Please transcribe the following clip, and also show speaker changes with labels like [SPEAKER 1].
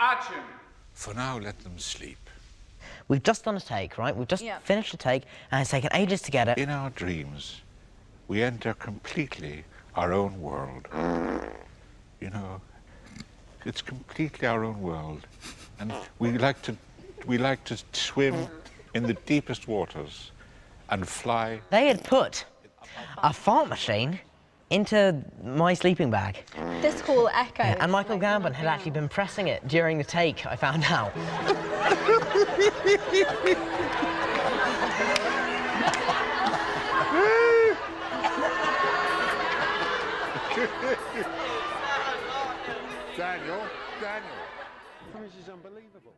[SPEAKER 1] Action.
[SPEAKER 2] For now, let them sleep.
[SPEAKER 3] We've just done a take, right? We've just
[SPEAKER 4] Yeah.
[SPEAKER 3] finished a take, and it's taken ages to get it.
[SPEAKER 2] In our dreams, we enter completely our own world. You know, it's completely our own world, and we like to we like to swim in the deepest waters and fly.
[SPEAKER 3] They had put a fart machine into my sleeping bag.
[SPEAKER 4] This whole echo.
[SPEAKER 3] Yeah, and Michael like Gambon had actually been pressing it during the take, I found out. Daniel, Daniel. This is unbelievable.